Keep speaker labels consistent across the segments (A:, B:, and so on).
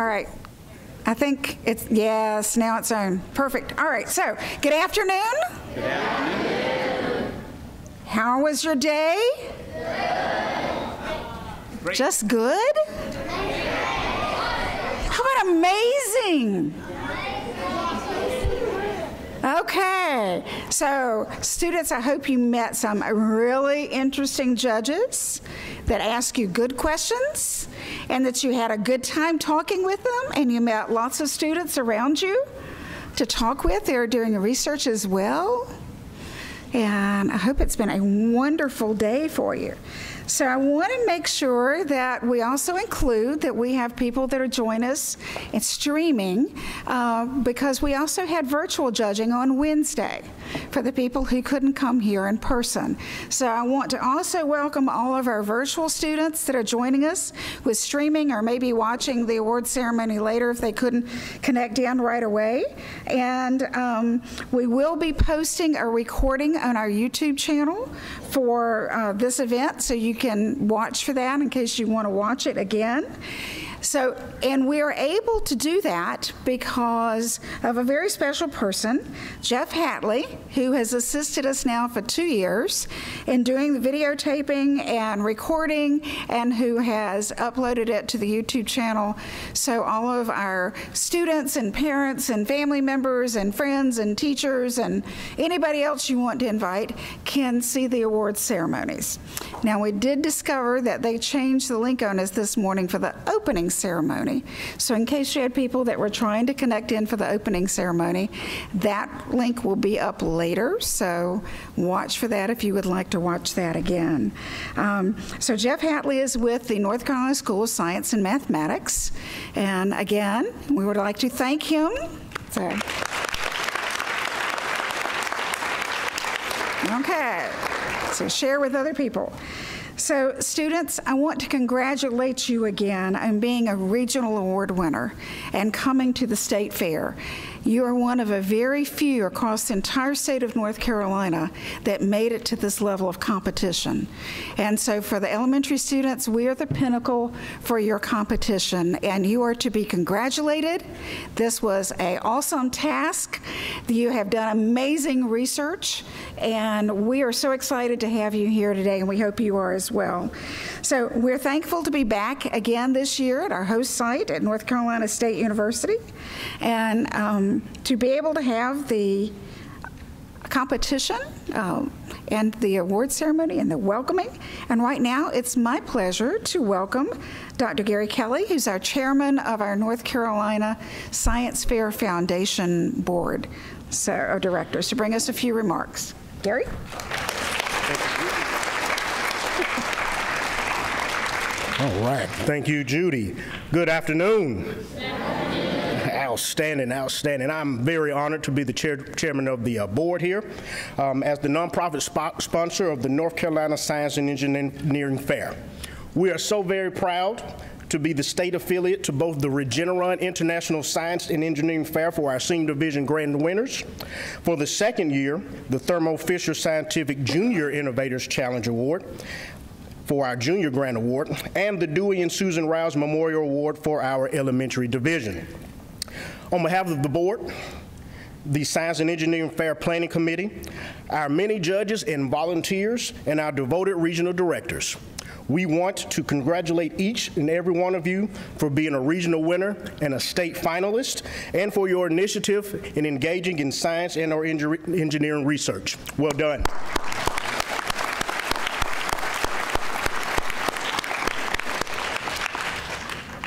A: All right. I think it's, yes, now it's on. Perfect. All right, so good afternoon. Good afternoon. How was your day? Great. Just good? How about amazing? Okay, so students, I hope you met some really interesting judges that ask you good questions and that you had a good time talking with them and you met lots of students around you to talk with. They're doing research as well. And I hope it's been a wonderful day for you. So I want to make sure that we also include that we have people that are joining us in streaming uh, because we also had virtual judging on Wednesday for the people who couldn't come here in person. So I want to also welcome all of our virtual students that are joining us with streaming or maybe watching the award ceremony later if they couldn't connect in right away. And um, we will be posting a recording on our YouTube channel for uh, this event, so you can watch for that in case you want to watch it again. So, and we are able to do that because of a very special person, Jeff Hatley, who has assisted us now for two years in doing the videotaping and recording, and who has uploaded it to the YouTube channel. So, all of our students and parents and family members and friends and teachers and anybody else you want to invite can see the awards ceremonies. Now, we did discover that they changed the link on us this morning for the opening ceremony. So in case you had people that were trying to connect in for the opening ceremony, that link will be up later. So watch for that if you would like to watch that again. Um, so Jeff Hatley is with the North Carolina School of Science and Mathematics. And again, we would like to thank him. So, okay, so share with other people. So, students, I want to congratulate you again on being a regional award winner and coming to the state fair. You are one of a very few across the entire state of North Carolina that made it to this level of competition. And so for the elementary students, we are the pinnacle for your competition, and you are to be congratulated. This was an awesome task. You have done amazing research, and we are so excited to have you here today, and we hope you are as well. So we're thankful to be back again this year at our host site at North Carolina State University, and um, to be able to have the competition um, and the award ceremony and the welcoming. And right now, it's my pleasure to welcome Dr. Gary Kelly, who's our chairman of our North Carolina Science Fair Foundation Board so, of Directors, to bring us a few remarks. Gary?
B: All right. Thank you, Judy. Good afternoon outstanding, outstanding. I'm very honored to be the chair, chairman of the uh, board here um, as the nonprofit sp sponsor of the North Carolina Science and Engineering Fair. We are so very proud to be the state affiliate to both the Regeneron International Science and Engineering Fair for our senior division grand winners. For the second year, the Thermo Fisher Scientific Junior Innovators Challenge Award for our junior grant award, and the Dewey and Susan Rouse Memorial Award for our elementary division. On behalf of the board, the Science and Engineering Fair Planning Committee, our many judges and volunteers, and our devoted regional directors. We want to congratulate each and every one of you for being a regional winner and a state finalist, and for your initiative in engaging in science and or engineering research. Well done.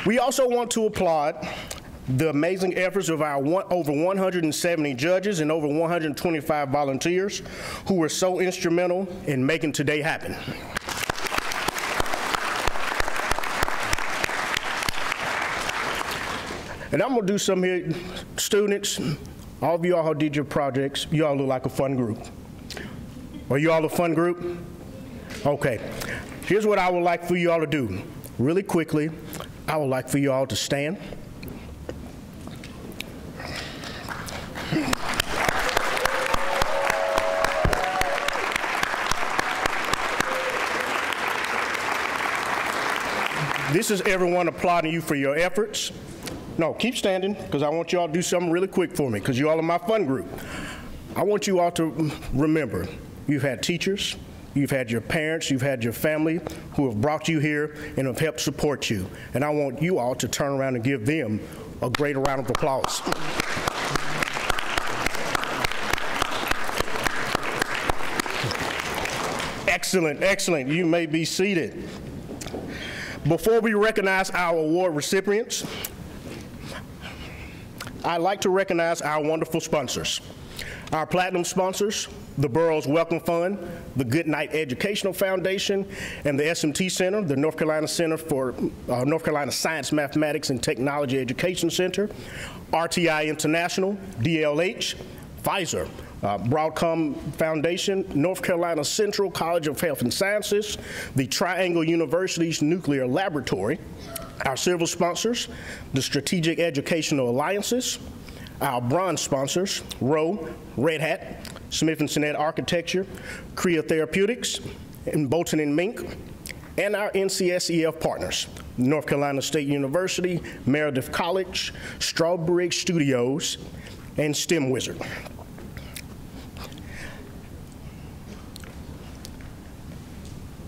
B: We also want to applaud the amazing efforts of our one, over 170 judges and over 125 volunteers who were so instrumental in making today happen. And I'm gonna do some here, students, all of you all who did your projects, you all look like a fun group. Are you all a fun group? Okay. Here's what I would like for you all to do. Really quickly, I would like for you all to stand. This is everyone applauding you for your efforts. No, keep standing, because I want you all to do something really quick for me, because you all are my fun group. I want you all to remember, you've had teachers, you've had your parents, you've had your family who have brought you here and have helped support you. And I want you all to turn around and give them a great round of applause. Excellent, excellent. You may be seated. Before we recognize our award recipients, I'd like to recognize our wonderful sponsors. Our platinum sponsors, the Burroughs Wellcome Fund, the Goodnight Educational Foundation, and the SMT Center, the North Carolina Center for uh, North Carolina Science, Mathematics, and Technology Education Center, RTI International, DLH, Pfizer, uh, Broadcom Foundation, North Carolina Central College of Health and Sciences, the Triangle Universities Nuclear Laboratory, our silver sponsors, the Strategic Educational Alliances, our bronze sponsors, Rowe, Red Hat, Smith & Sinnett Architecture, Kriya Therapeutics, and Bolton and Mink, and our NCSEF partners, North Carolina State University, Meredith College, Strawberry Studios, and STEM Wizard.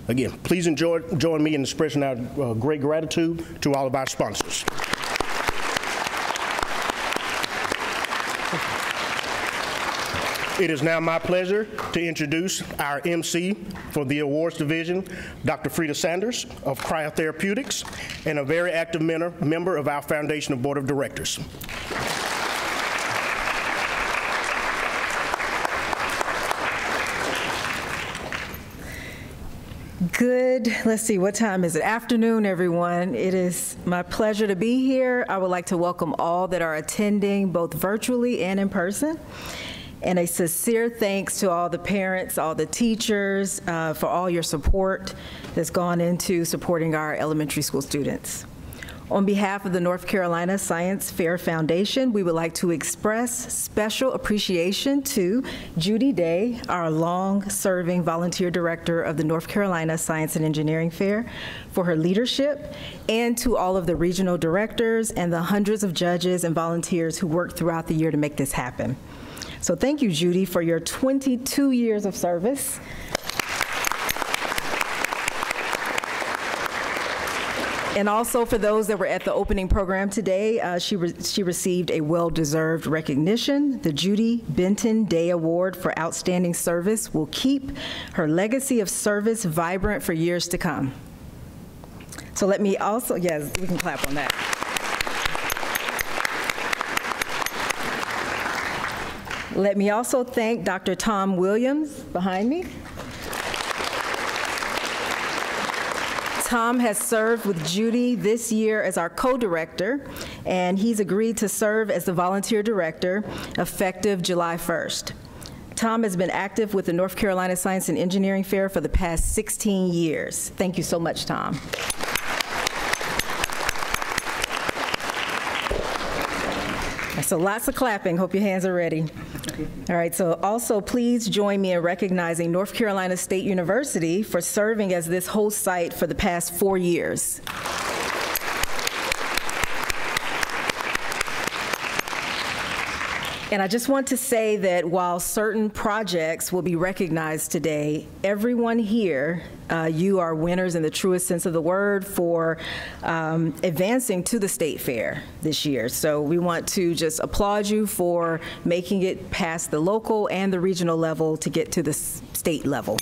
B: Again, please enjoy, join me in expressing our uh, great gratitude to all of our sponsors. It is now my pleasure to introduce our MC for the awards division, Dr. Frida Sanders of Cryotherapeutics, and a very active member of our Foundation Board of Directors.
C: Good, let's see, what time is it? Afternoon, everyone. It is my pleasure to be here. I would like to welcome all that are attending, both virtually and in person. And a sincere thanks to all the parents, all the teachers, uh, for all your support that's gone into supporting our elementary school students. On behalf of the North Carolina Science Fair Foundation, we would like to express special appreciation to Judy Day, our long-serving volunteer director of the North Carolina Science and Engineering Fair, for her leadership, and to all of the regional directors and the hundreds of judges and volunteers who worked throughout the year to make this happen. So thank you, Judy, for your 22 years of service. And also for those that were at the opening program today, uh, she, re she received a well-deserved recognition. The Judy Benton Day Award for Outstanding Service will keep her legacy of service vibrant for years to come. So let me also, yes, we can clap on that. Let me also thank Dr. Tom Williams behind me. Tom has served with Judy this year as our co-director, and he's agreed to serve as the volunteer director effective July 1st. Tom has been active with the North Carolina Science and Engineering Fair for the past 16 years. Thank you so much, Tom. So lots of clapping. Hope your hands are ready. All right, so also please join me in recognizing North Carolina State University for serving as this host site for the past four years. And I just want to say that while certain projects will be recognized today, everyone here, uh, you are winners in the truest sense of the word for um, advancing to the state fair this year. So we want to just applaud you for making it past the local and the regional level to get to the state level.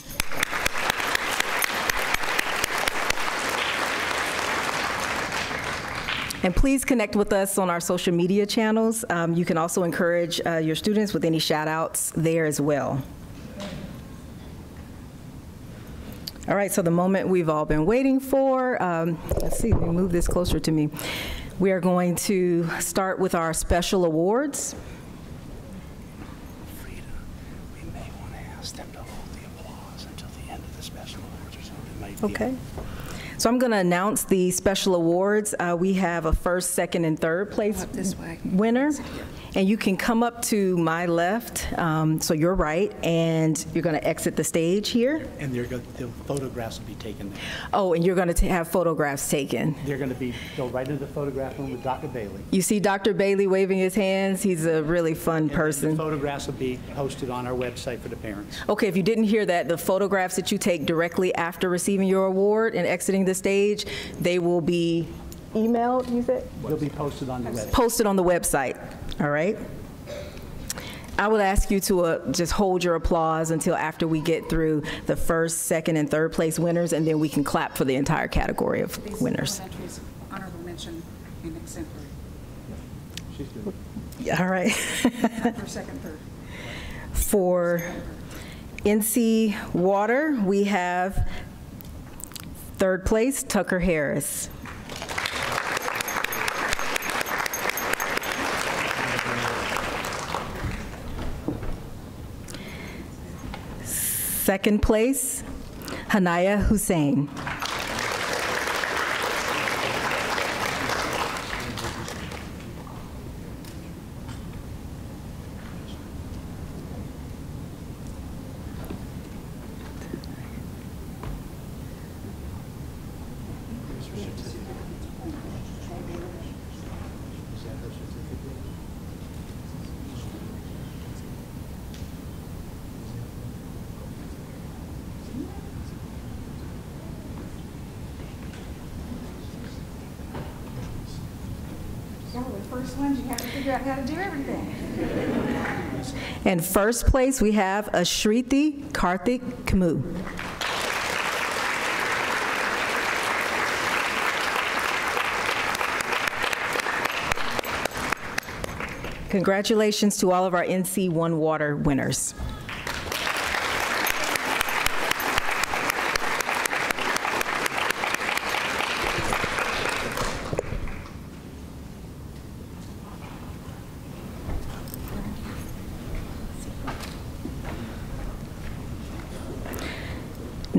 C: And please connect with us on our social media channels. Um, you can also encourage uh, your students with any shout outs there as well. All right, so the moment we've all been waiting for, um, let's see, let me move this closer to me. We are going to start with our special awards.
D: Frida, we may want to ask them to hold the applause until the end of the special awards or something.
C: Okay. So I'm going to announce the special awards. Uh, We have a first, second, and third place winner. And you can come up to my left, um, so you're right, and you're going to exit the stage here.
D: And they're, the photographs will be taken there.
C: Oh, and you're going to have photographs taken.
D: They're going to be, go right into the photograph room with Dr. Bailey.
C: You see Dr. Bailey waving his hands. He's a really fun
D: The
C: person.
D: photographs will be posted on our website for the parents.
C: Okay, if you didn't hear that, the photographs that you take directly after receiving your award and exiting the stage, they will be emailed, you said?
D: They'll be posted on the website.
C: Posted on the website, all right? I would ask you to uh, just hold your applause until after we get through the first, second, and third place winners, and then we can clap for the entire category of winners.
A: Honorable mention and exemplary,
C: All right.
A: for second, third.
C: For NC Water, we have third place, Tucker Harris. Second place, Hanaya Hussein.
A: So the first ones, you have to figure out how to do everything.
C: And first place, we have Ashrithi Karthik Kamu. Congratulations to all of our NC One Water winners.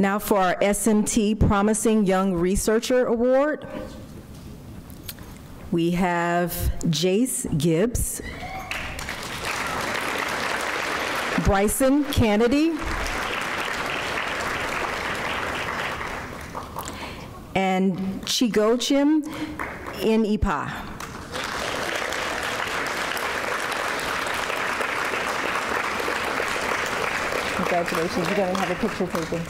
C: Now for our SMT Promising Young Researcher Award. We have Jace Gibbs, Bryson Kennedy, and Chigochim Ipa. Congratulations, you're going to have a picture taken.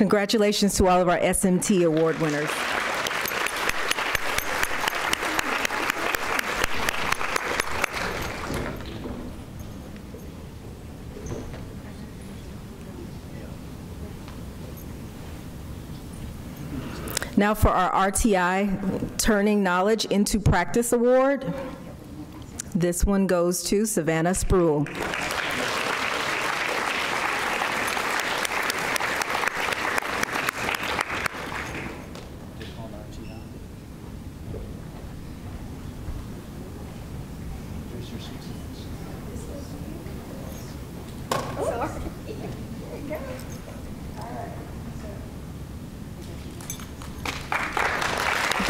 C: Congratulations to all of our SMT award winners. Now for our RTI Turning Knowledge into Practice Award. This one goes to Savannah Spruill.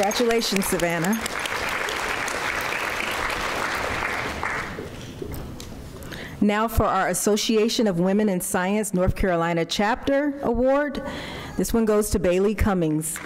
C: Congratulations, Savannah. Now for our Association of Women in Science North Carolina Chapter Award. This one goes to Bailey Cummings.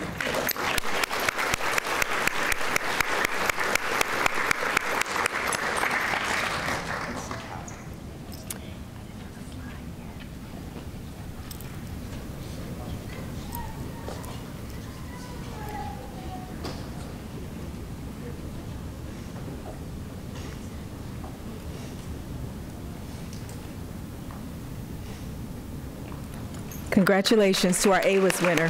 C: Congratulations to our AWIS winner.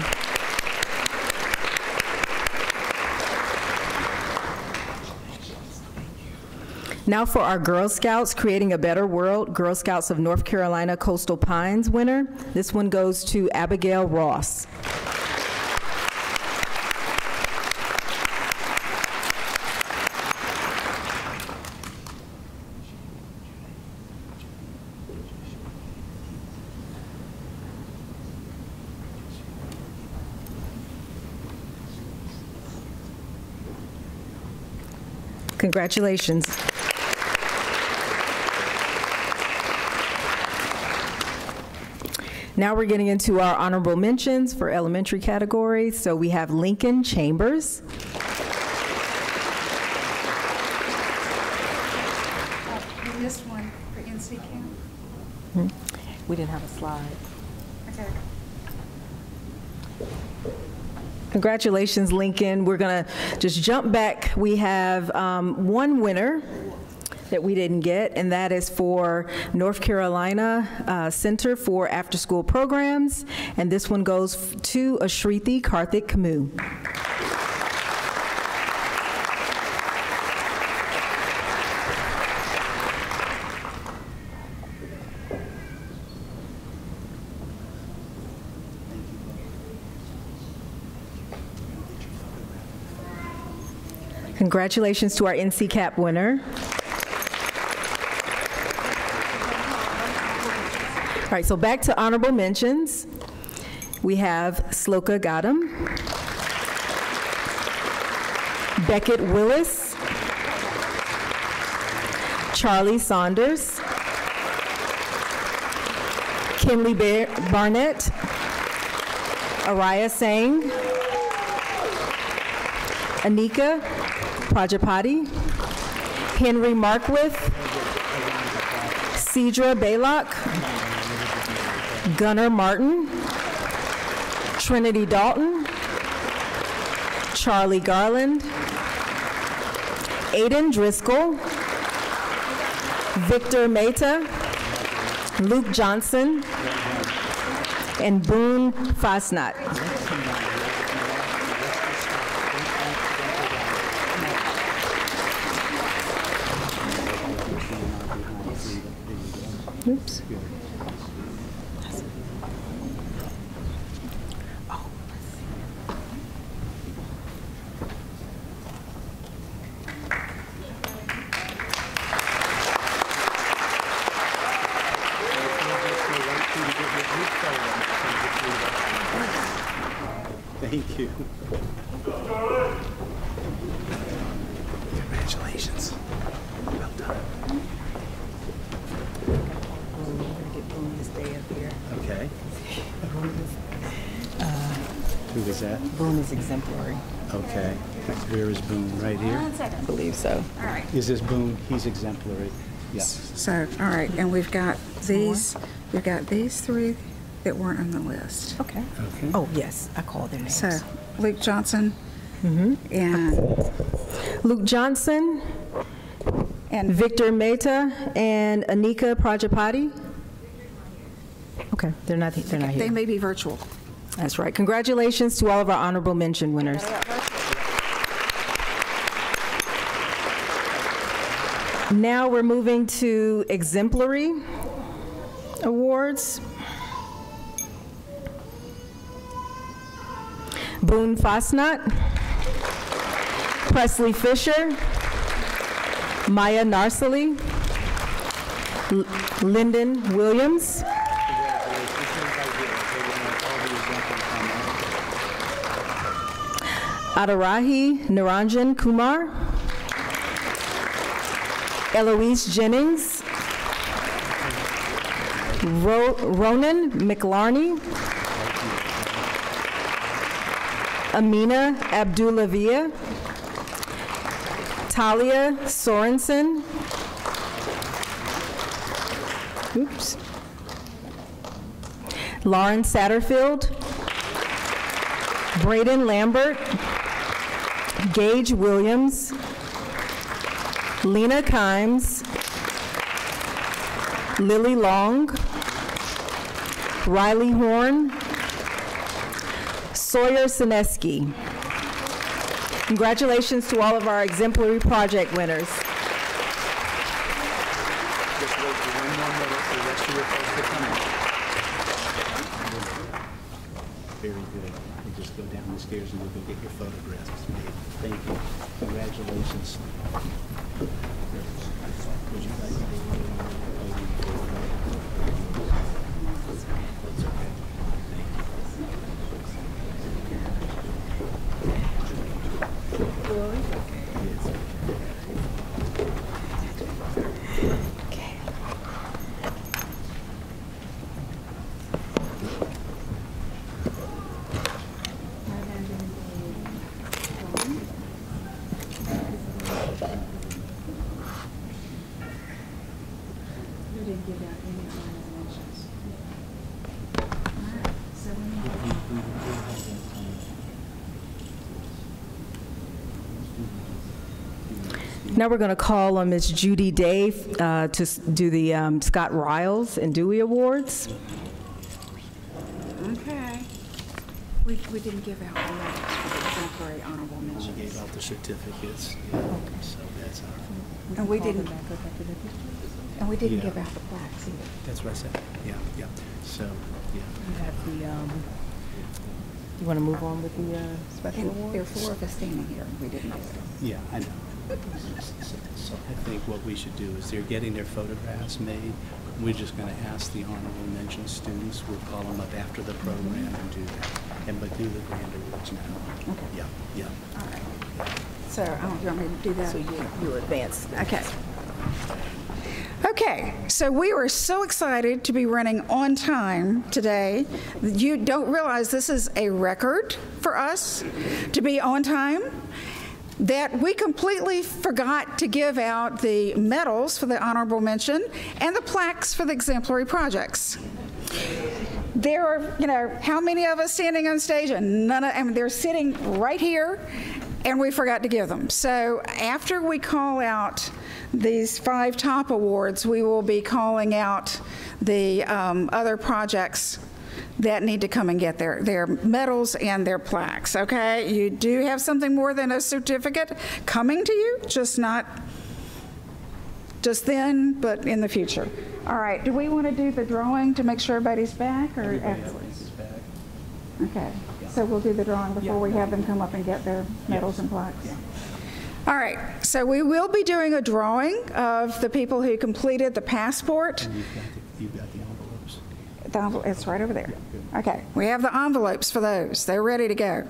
C: Now for our Girl Scouts Creating a Better World, Girl Scouts of North Carolina Coastal Pines winner. This one goes to Abigail Ross. Congratulations. Now we're getting into our honorable mentions for elementary categories. So we have Lincoln Chambers.
A: Oh, you missed one for NC Camp. Hmm?
C: We didn't have a slide. Congratulations, Lincoln. We're going to just jump back. We have um, one winner that we didn't get, and that is for North Carolina uh, Center for After School Programs. And this one goes to Ashrithi Karthik Kamu. Congratulations to our NC CAP winner. All right, so back to honorable mentions. We have Sloka Gadam, Beckett Willis, Charlie Saunders, Kinley Bar- Barnett, Araya Sang, Anika Prajapati, Henry Markwith, Cedra Baylock, Gunnar Martin, Trinity Dalton, Charlie Garland, Aiden Driscoll, Victor Mehta, Luke Johnson, and Boone Fosnot. Oops.
D: Thank you. Congratulations. Well done. Okay. Who was that?
C: Boone is exemplary.
D: Okay. Where is Boone? Right here?
C: I believe so.
A: All right.
D: Is this Boone? He's exemplary. Yes.
A: So, all right, and we've got these, we've got these three that weren't on the list.
C: Okay.
D: Okay.
C: Oh, yes, I called their names.
A: So Luke Johnson Mm-hmm. and,
C: Luke Johnson,
A: and
C: Victor Mehta, and Anika Prajapati. Okay, they're not, they're not here.
A: they may be virtual.
C: That's right. Congratulations to all of our honorable mention winners. Now we're moving to exemplary awards. Boone Fosnot, Presley Fisher, Maya Narsely, L- Lyndon Williams, Adarahi Naranjan Kumar, Eloise Jennings, Ro- Ronan McLarney, Amina Abdulavia, Talia Sorensen, oops, Lauren Satterfield, Braden Lambert, Gage Williams, Lena Kimes, Lily Long, Riley Horn, Sawyer Sineski. Congratulations to all of our exemplary project winners.
D: Very good. You just go down the stairs and we'll go get your photographs made. Thank you. Congratulations. Would you like to- That's okay. Thank you. Yes.
C: Now we're going to call on Ms. Judy Day uh, to do the um, Scott Riles and Dewey Awards.
A: Okay. We, we didn't give out the medals for the exemplary honorable mentions.
D: We gave out the certificates, yeah, so that's our,
A: And we didn't, and we didn't
D: Yeah.
A: give out the plaques either.
D: that's what I said, yeah, yeah. So, yeah,
C: You have the, um, you want to move on with the uh, special
A: And there are
C: awards?
A: four of us standing here, and we didn't do it.
D: yeah, I know. So so I think what we should do is they're getting their photographs made. We're just going to ask the honorable mention students, we'll call them up after the program and do that. And but do the grand awards now.
A: Okay.
D: Yeah, yeah.
A: All right. So, I don't, you want me to do that?
C: So you, you advance.
A: Okay. Okay, so we were so excited to be running on time today. You don't realize this is a record for us to be on time. That we completely forgot to give out the medals for the honorable mention and the plaques for the exemplary projects. There are, you know, how many of us standing on stage and none of, I mean, they're sitting right here and we forgot to give them. So after we call out these five top awards, we will be calling out the um, other projects that need to come and get their, their medals and their plaques, okay? You do have something more than a certificate coming to you, just not just then, but in the future. All right, do we want to do the drawing to make sure everybody's back or afterwards?
D: Back.
A: Okay, so we'll do the drawing before we have them come up and get their medals and plaques? All right, so we will be doing a drawing of the people who completed the passport.
D: You've got the, you've got the envelopes.
A: The envel- It's right over there. Okay, we have the envelopes for those. They're ready to go.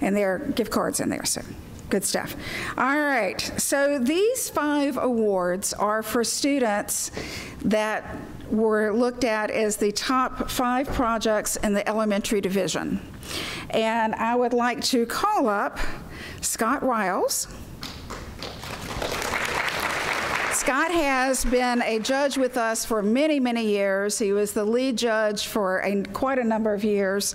A: And there are gift cards in there, so good stuff. All right, so these five awards are for students that were looked at as the top five projects in the elementary division. And I would like to call up Scott Riles. Scott has been a judge with us for many, many years. He was the lead judge for a, quite a number of years.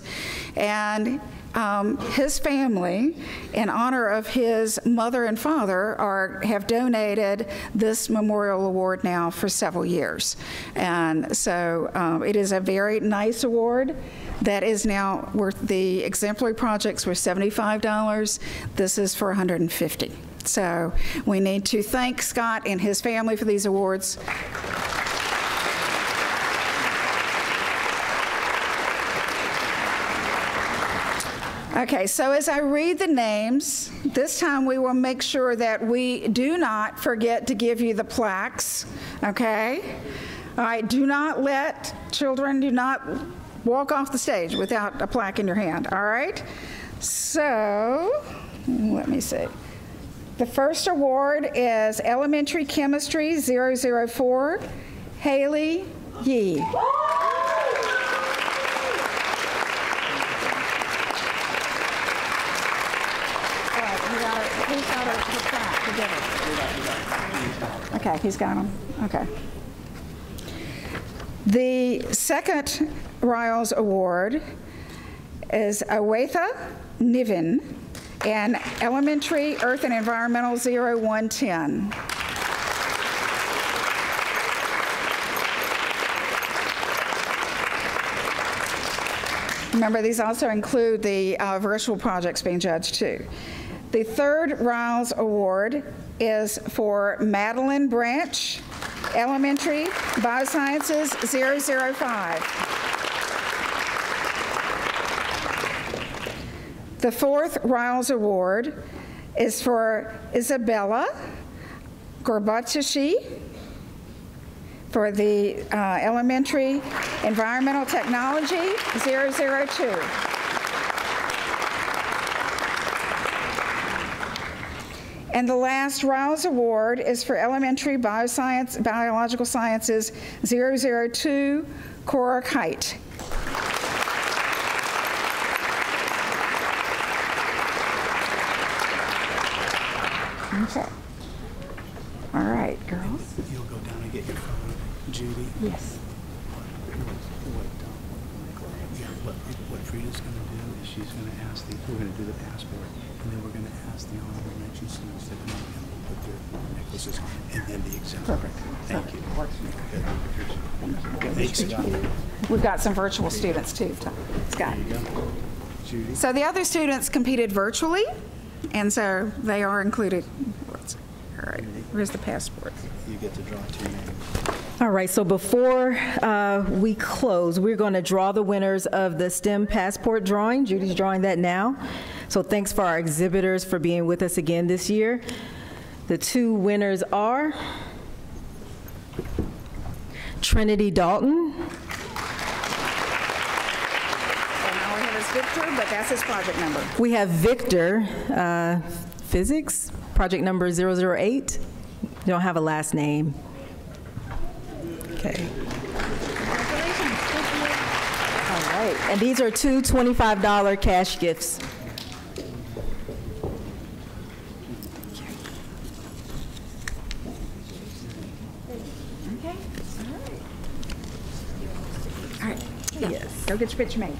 A: And um, his family, in honor of his mother and father, are, have donated this memorial award now for several years. And so um, it is a very nice award that is now worth the exemplary projects were $75. This is for 150. So we need to thank Scott and his family for these awards. Okay, so as I read the names, this time we will make sure that we do not forget to give you the plaques, okay? All right, do not let children, do not walk off the stage without a plaque in your hand, all right? So, let me see. The first award is Elementary Chemistry 004, Haley Yee. All right, you got it. Who's got it? The plaque to give it? Okay, he's got them. Okay. The second Riles Award is Awatha Niven and Elementary Earth and Environmental 0110. Remember, these also include the uh, virtual projects being judged too. The third Riles Award is for Madeline Branch, Elementary Biosciences 005. The fourth Riles Award is for Isabella Gorbacheshi for the uh, Elementary Environmental Technology 002. And the last Rouse Award is for Elementary Bioscience, Biological Sciences 002, Cora Kite. Okay. All right, girls.
D: You'll go down and get your phone, Judy?
A: Yes.
D: What, what, um, yeah, what, Frida's gonna do is she's gonna ask the, we're gonna do the passport, and then we're gonna ask the honorable mention students to come up and we'll put their necklaces on, and then the exemplary. Thank you. Thanks.
A: We've got some virtual students too, Scott.
D: There you go. Judy?
A: So the other students competed virtually, and so they are included. All right, where's the passport?
D: You get to draw two names.
C: All right, so before uh, we close, we're going to draw the winners of the STEM passport drawing. Judy's drawing that now. So thanks for our exhibitors for being with us again this year. The two winners are Trinity Dalton.
A: Victor, but that's his project number.
C: We have Victor, uh, Physics, project number 008. You don't have a last name. Okay. All right, and these are two $25 cash gifts.
A: Okay. All right. Yes. Go get your picture made.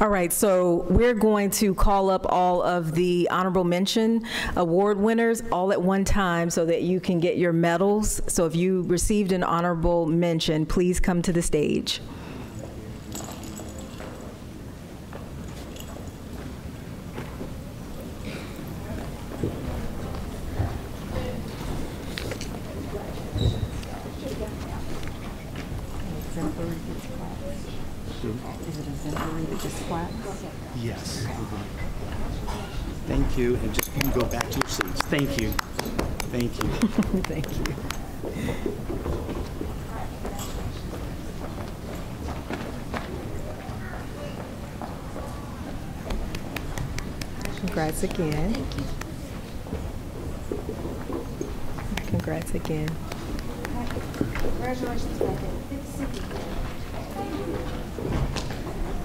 C: All right, so we're going to call up all of the honorable mention award winners all at one time so that you can get your medals. So if you received an honorable mention, please come to the stage.
D: Yes. Thank you, and just, you can go back to your seats. Thank you. Thank you.
C: Thank you. Congrats again. Congrats again.
E: Congratulations, Becca.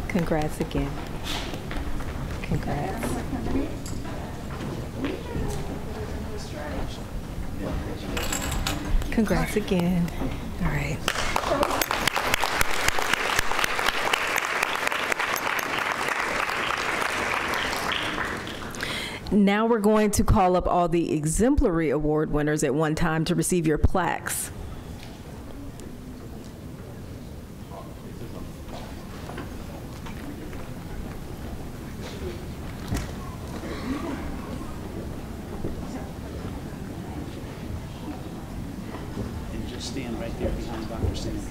C: Congrats again. Congrats. Congrats again. All right. Now we're going to call up all the exemplary award winners at one time to receive your plaques.
D: And just stand right there behind Dr. Sanders.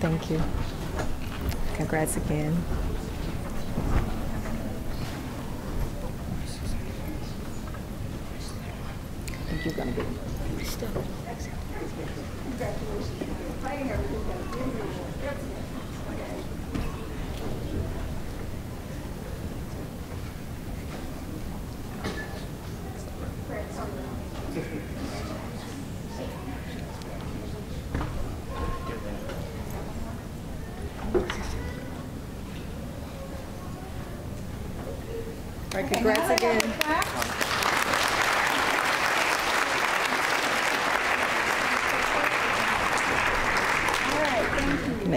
C: Thank you. Congrats again.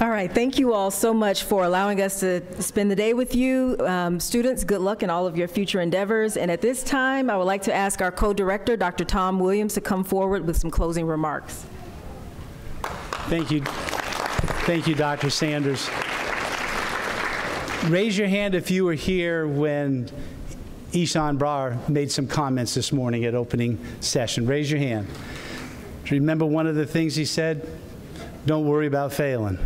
C: All right, thank you all so much for allowing us to spend the day with you. Um, Students, good luck in all of your future endeavors. And at this time, I would like to ask our co-director, Dr. Tom Williams, to come forward with some closing remarks.
D: Thank you. Thank you, Dr. Sanders. Raise your hand if you were here when Ishan Brar made some comments this morning at opening session. Raise your hand. Do you remember one of the things he said? Don't worry about failing.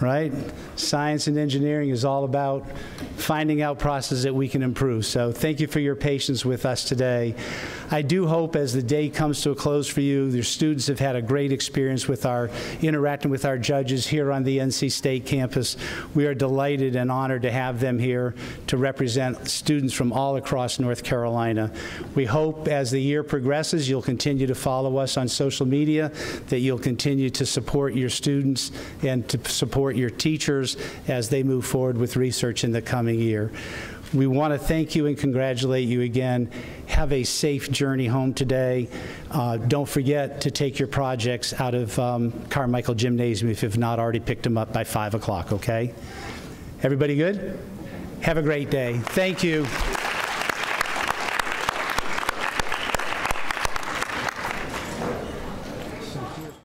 D: Right? Science and engineering is all about finding out processes that we can improve. So thank you for your patience with us today. I do hope as the day comes to a close for you, your students have had a great experience with our interacting with our judges here on the NC State campus. We are delighted and honored to have them here to represent students from all across North Carolina. We hope as the year progresses, you'll continue to follow us on social media, that you'll continue to support your students and to support your teachers as they move forward with research in the coming year. We want to thank you and congratulate you again. Have a safe journey home today. Uh, don't forget to take your projects out of um, Carmichael Gymnasium if you've not already picked them up by 5 o'clock, okay? Everybody good? Have a great day. Thank you.